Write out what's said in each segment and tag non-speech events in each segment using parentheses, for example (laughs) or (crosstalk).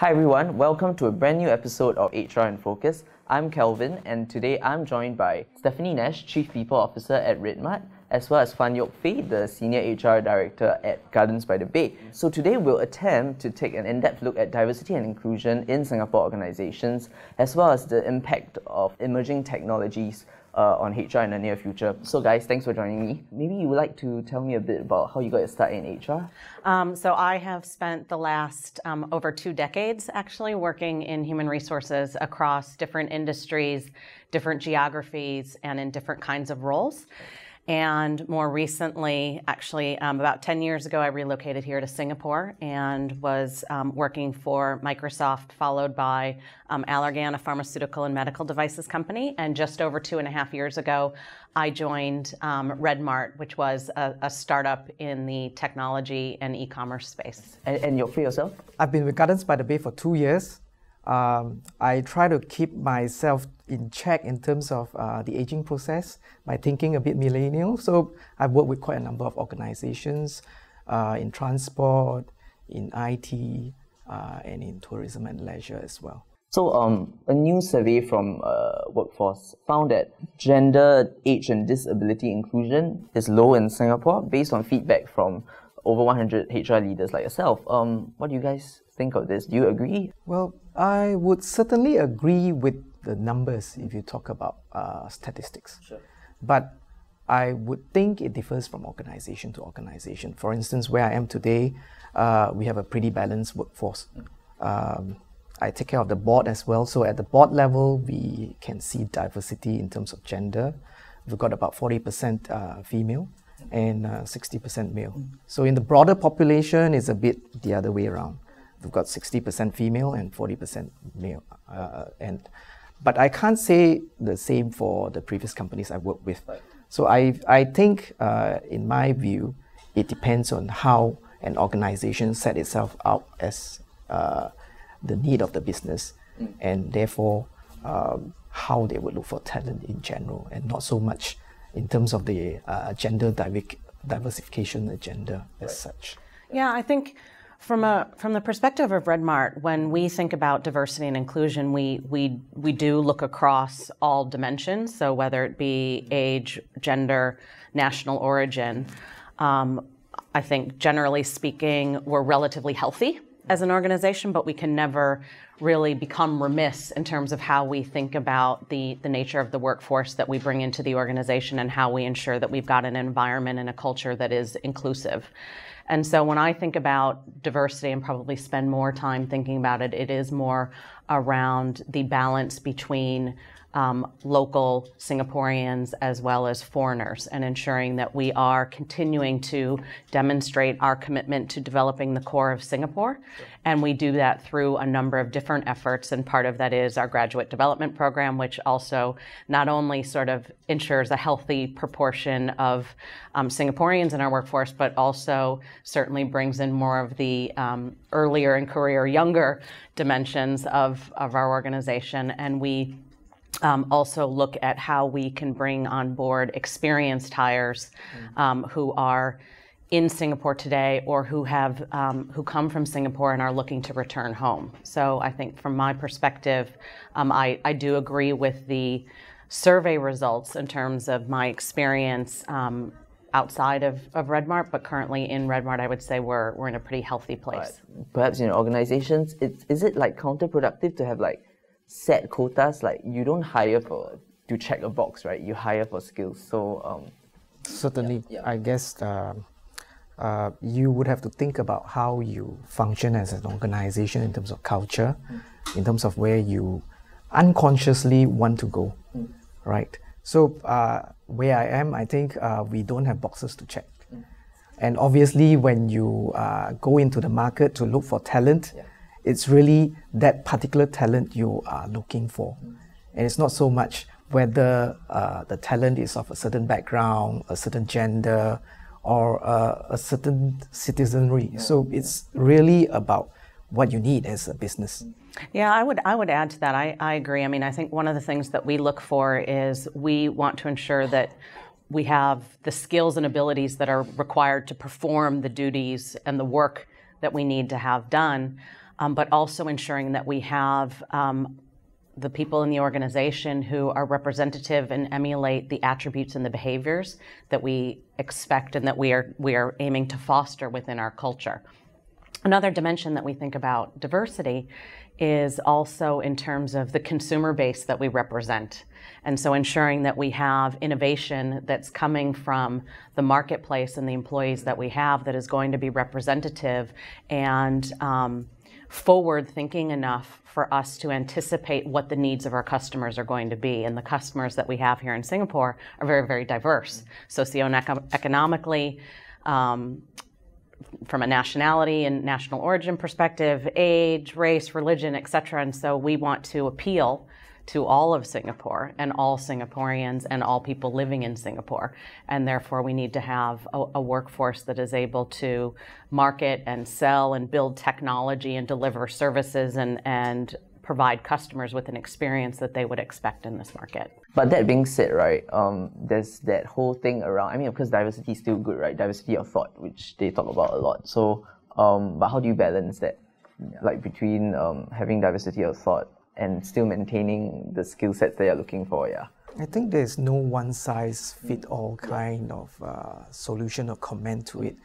Hi everyone, welcome to a brand new episode of HR in Focus. I'm Kelvin and today I'm joined by Stephanie Nash, Chief People Officer at Redmart, as well as Phan Yoke Fei, the Senior HR Director at Gardens by the Bay. So today we'll attempt to take an in-depth look at diversity and inclusion in Singapore organizations, as well as the impact of emerging technologies uh, on HR in the near future. So, guys, thanks for joining me. Maybe you would like to tell me a bit about how you got your start in HR? Um, so, I have spent the last um, over two decades actually working in human resources across different industries, different geographies, and in different kinds of roles. And more recently, actually, um, about 10 years ago, I relocated here to Singapore and was um, working for Microsoft, followed by um, Allergan, a pharmaceutical and medical devices company. And just over two and a half years ago, I joined um, Redmart, which was a, a, startup in the technology and e commerce space. And, and you for yourself? I've been with Gardens by the Bay for two years. Um, I try to keep myself in check in terms of uh, the aging process by thinking a bit millennial. So I've worked with quite a number of organizations uh, in transport, in IT, uh, and in tourism and leisure as well. So, um, a new survey from uh, Workforce found that gender, age, and disability inclusion is low in Singapore based on feedback from over 100 HR leaders like yourself. Um, what do you guys think of this? Do you agree? Well, I would certainly agree with the numbers if you talk about uh, statistics. Sure. But I would think it differs from organization to organization. For instance, where I am today, uh, we have a pretty balanced workforce. Um, I take care of the board as well. So at the board level, we can see diversity in terms of gender. We've got about 40% uh, female and 60% uh, male. Mm. So in the broader population, it's a bit the other way around. We've got 60% female and 40% male. Uh, and but I can't say the same for the previous companies I worked with. Right. So I, I think, uh, in my view, it depends on how an organization set itself out as uh, the need of the business, mm. and therefore um, how they would look for talent in general, and not so much in terms of the uh, gender diversification agenda as right. such. Yeah, I think from a from the perspective of Redmart, when we think about diversity and inclusion, we we we do look across all dimensions. So whether it be age, gender, national origin, um, I think generally speaking, we're relatively healthy as an organization, but we can never really become remiss in terms of how we think about the, the nature of the workforce that we bring into the organization and how we ensure that we've got an environment and a culture that is inclusive. And so when I think about diversity and probably spend more time thinking about it, it is more around the balance between um, local Singaporeans as well as foreigners and ensuring that we are continuing to demonstrate our commitment to developing the core of Singapore. And we do that through a number of different efforts. And part of that is our graduate development program, which also not only sort of ensures a healthy proportion of um, Singaporeans in our workforce, but also certainly brings in more of the um, earlier in career, younger dimensions of, of our organization. And we um, also look at how we can bring on board experienced hires um, who are in Singapore today or who have um, who come from Singapore and are looking to return home. So I think from my perspective, um, I, I do agree with the survey results in terms of my experience um, outside of, of Redmart, but currently in Redmart, I would say we're, we're in a pretty healthy place. Perhaps in organizations, it's, is it like counterproductive to have like set quotas. Like you don't hire for to check a box, right? You hire for skills. So um, certainly, yeah, yeah. I guess. Uh, uh, you would have to think about how you function as an organization in terms of culture, mm. in terms of where you unconsciously want to go, mm. right? So, uh, where I am, I think uh, we don't have boxes to check. Mm. And obviously, when you uh, go into the market to look for talent, yeah it's really that particular talent you are looking for. And it's not so much whether uh, the talent is of a certain background, a certain gender, or uh, a certain citizenry. So it's really about what you need as a business. Yeah, I would I would add to that. I, I agree. I mean, I think one of the things that we look for is we want to ensure that we have the skills and abilities that are required to perform the duties and the work that we need to have done. um, but also ensuring that we have um, the people in the organization who are representative and emulate the attributes and the behaviors that we expect and that we are we are aiming to foster within our culture. Another dimension that we think about diversity is also in terms of the consumer base that we represent. And so ensuring that we have innovation that's coming from the marketplace and the employees that we have that is going to be representative and um, forward thinking enough for us to anticipate what the needs of our customers are going to be. And the customers that we have here in Singapore are very, very diverse, socioeconomically, um, from a nationality and national origin perspective, age, race, religion, et cetera. And so we want to appeal to all of Singapore and all Singaporeans and all people living in Singapore. And therefore, we need to have a, a, workforce that is able to market and sell and build technology and deliver services and, and provide customers with an experience that they would expect in this market. But that being said, right, um, there's that whole thing around. I mean, of course, diversity is still good, right? Diversity of thought, which they talk about a lot. So, um, but how do you balance that, like between um, having diversity of thought and still maintaining the skill sets they are looking for? Yeah. I think there's no one size fit all kind of uh, solution or comment to it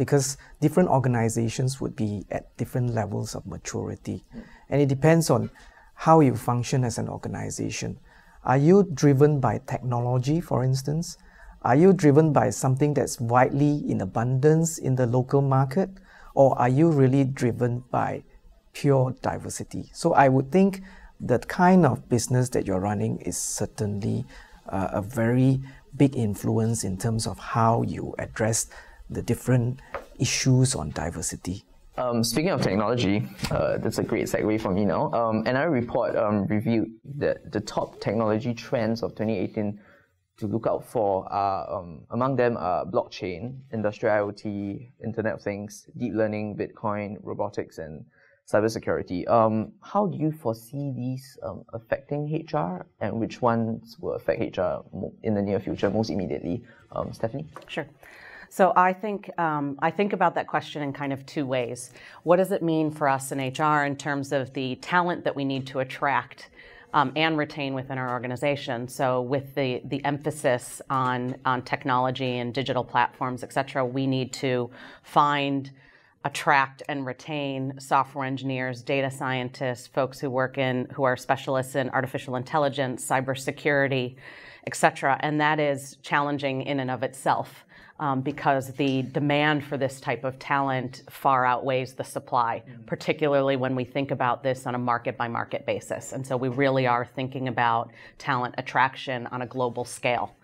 because different organizations would be at different levels of maturity. And it depends on how you function as an organization. Are you driven by technology, for instance? Are you driven by something that's widely in abundance in the local market? Or are you really driven by pure diversity? So I would think the kind of business that you're running is certainly uh, a very big influence in terms of how you address the different issues on diversity. Um, speaking of technology, uh, that's a great segue for me now. Um, another report um, reviewed that the top technology trends of 2018 to look out for are um, among them are blockchain, industrial IoT, Internet of Things, deep learning, Bitcoin, robotics, and cybersecurity. Um, how do you foresee these um, affecting HR, and which ones will affect HR in the near future most immediately? Um, Stephanie. Sure. So I think um, I think about that question in kind of two ways. What does it mean for us in HR in terms of the talent that we need to attract um, and retain within our organization? So with the the emphasis on on technology and digital platforms, et cetera, we need to find attract and retain software engineers, data scientists, folks who work in who are specialists in artificial intelligence, cybersecurity, et cetera. And that is challenging in and of itself um, because the demand for this type of talent far outweighs the supply, mm-hmm. particularly when we think about this on a market by market basis. And so we really are thinking about talent attraction on a global scale.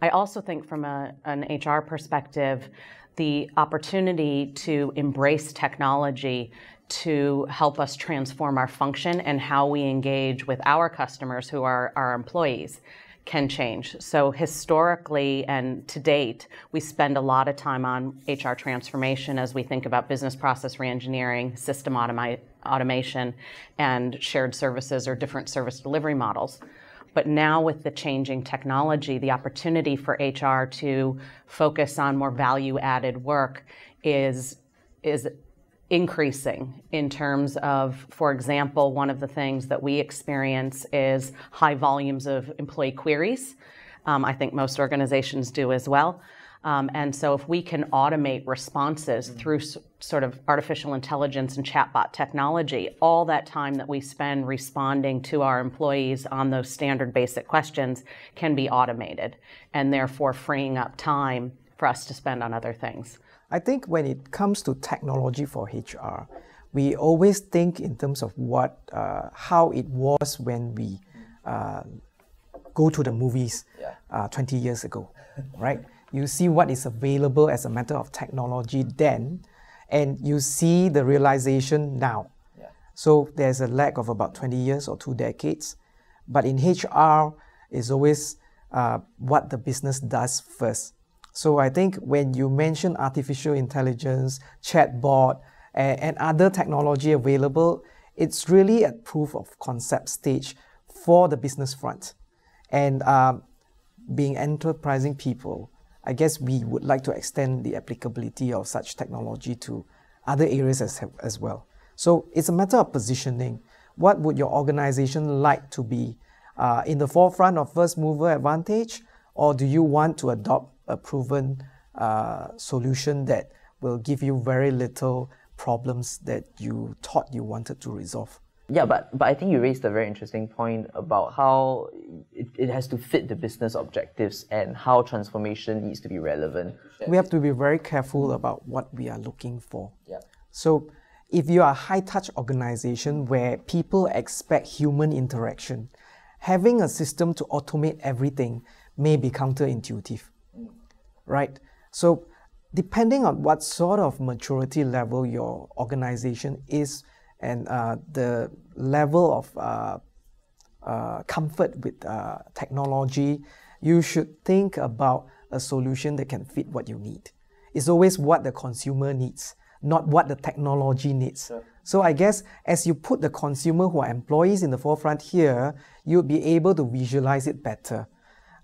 I also think from a, an HR perspective, the opportunity to embrace technology to help us transform our function and how we engage with our customers who are our employees can change. So historically and to date, we spend a lot of time on HR transformation as we think about business process reengineering, system automi- automation, and shared services or different service delivery models. But now with the changing technology, the opportunity for HR to focus on more value added work is is increasing in terms of, for example, one of the things that we experience is high volumes of employee queries. Um, I think most organizations do as well. Um, and so, if we can automate responses mm-hmm. through s- sort of artificial intelligence and chatbot technology, all that time that we spend responding to our employees on those standard basic questions can be automated, and therefore freeing up time for us to spend on other things. I think when it comes to technology for HR, we always think in terms of what, uh, how it was when we uh, go to the movies uh, 20 years ago, (laughs) right? You see what is available as a matter of technology then, and you see the realization now. Yeah. So there's a lag of about 20 years or two decades. But in HR, it's always uh, what the business does first. So I think when you mention artificial intelligence, chatbot, and, and other technology available, it's really at proof of concept stage for the business front. And um, being enterprising people, I guess we would like to extend the applicability of such technology to other areas as, as well. So it's a matter of positioning. What would your organization like to be? Uh, in the forefront of first mover advantage, or do you want to adopt a proven uh, solution that will give you very little problems that you thought you wanted to resolve? Yeah, but, but I think you raised a very interesting point about how it, it has to fit the business objectives and how transformation needs to be relevant. We have to be very careful about what we are looking for. Yeah. So, if you are a high touch organization where people expect human interaction, having a system to automate everything may be counterintuitive. Right? So, depending on what sort of maturity level your organization is and uh, the level of uh, uh, comfort with uh, technology, you should think about a solution that can fit what you need. It's always what the consumer needs, not what the technology needs. Sure. So I guess as you put the consumer who are employees in the forefront here, you'll be able to visualize it better.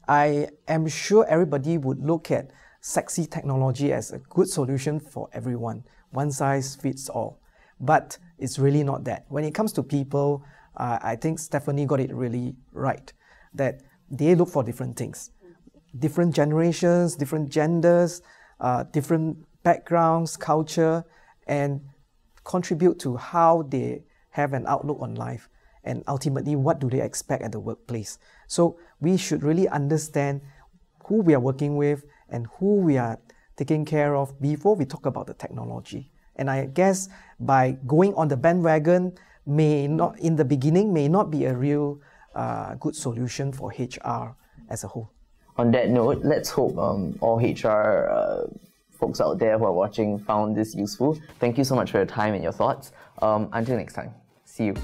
I am sure everybody would look at sexy technology as a good solution for everyone. One size fits all. But it's really not that. When it comes to people, uh, I think Stephanie got it really right that they look for different things. Different generations, different genders, uh, different backgrounds, culture, and contribute to how they have an outlook on life and ultimately what do they expect at the workplace. So we should really understand who we are working with and who we are taking care of before we talk about the technology. And I guess by going on the bandwagon may not, in the beginning, may not be a real uh, good solution for HR as a whole. On that note, let's hope um, all HR uh, folks out there who are watching found this useful. Thank you so much for your time and your thoughts. Um, until next time, see you.